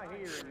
I hear in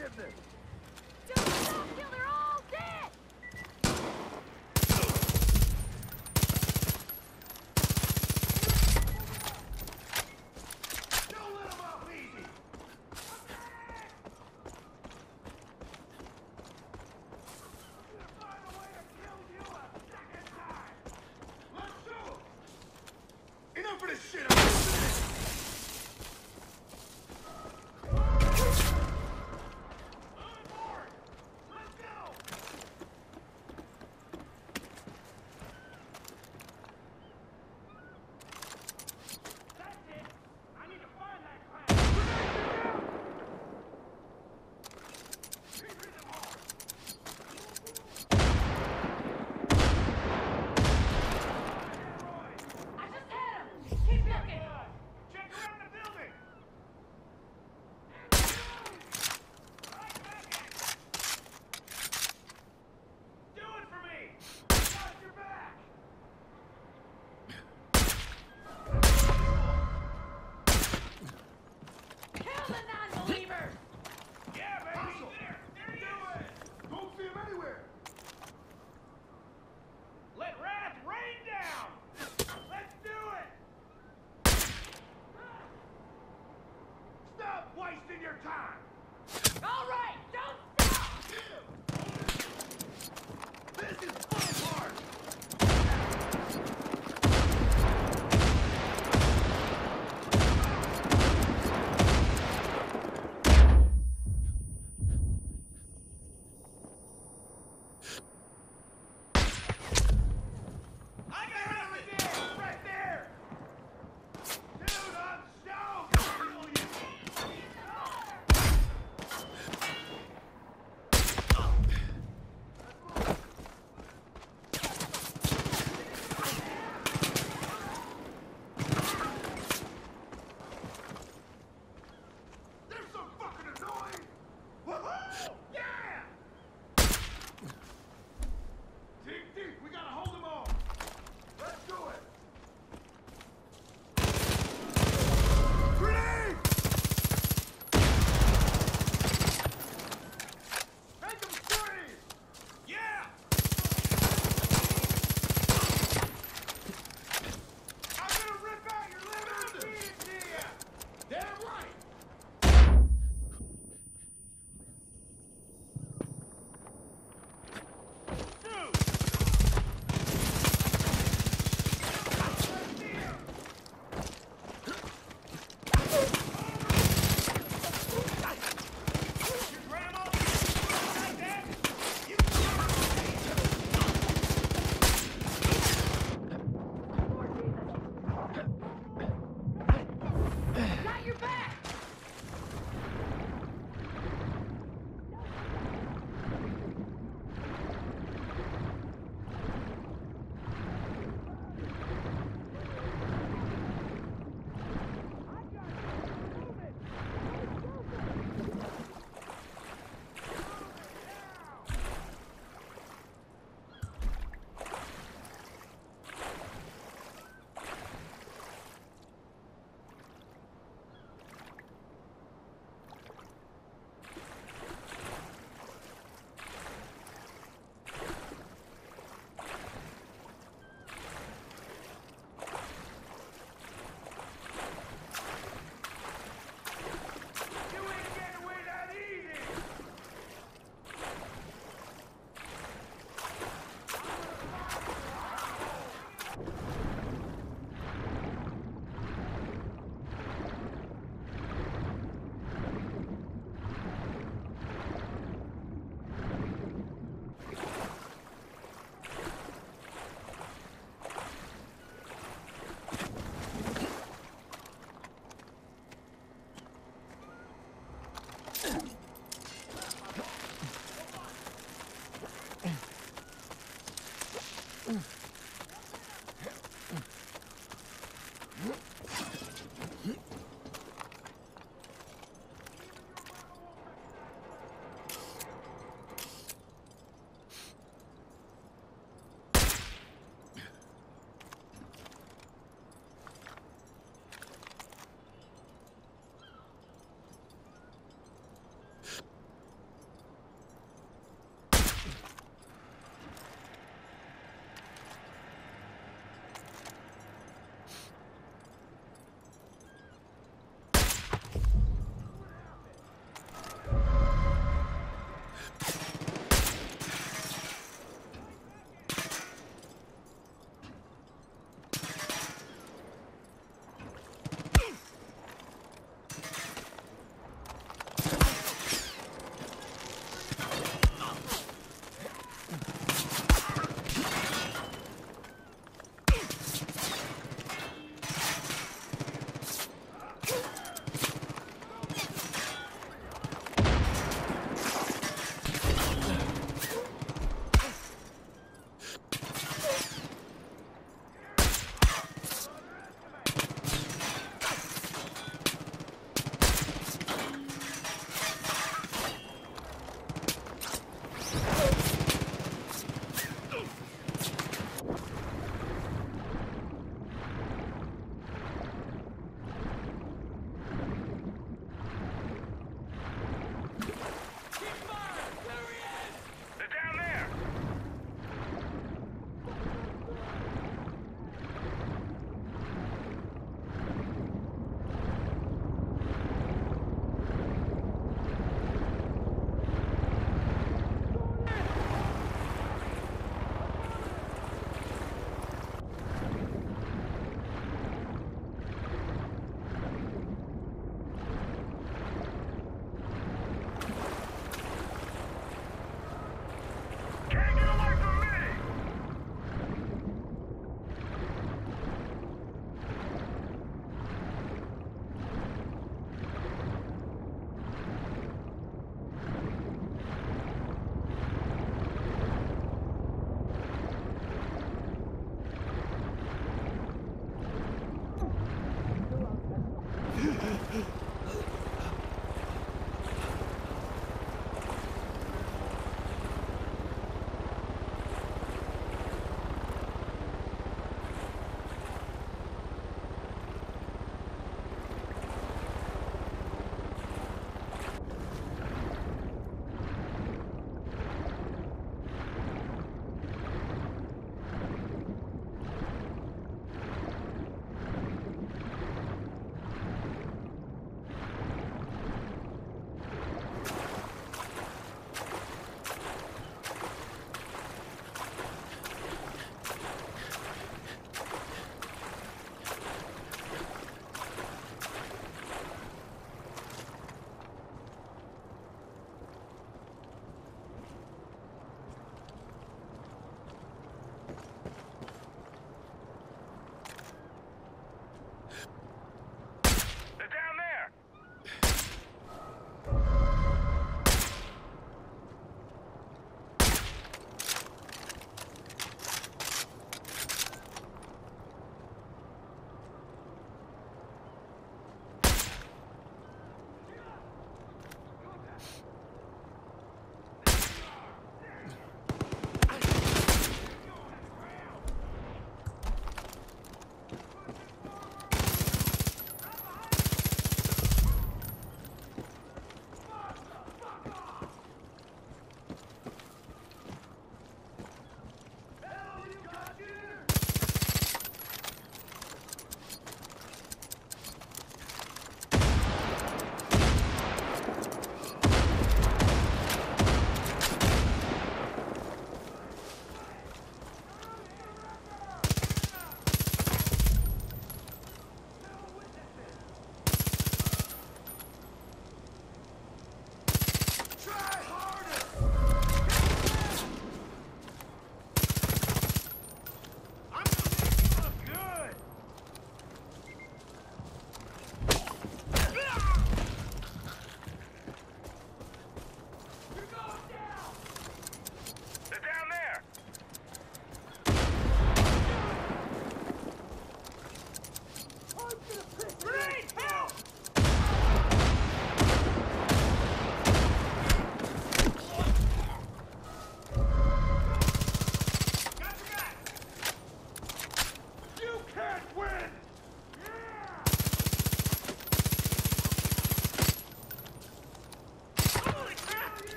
forgiveness!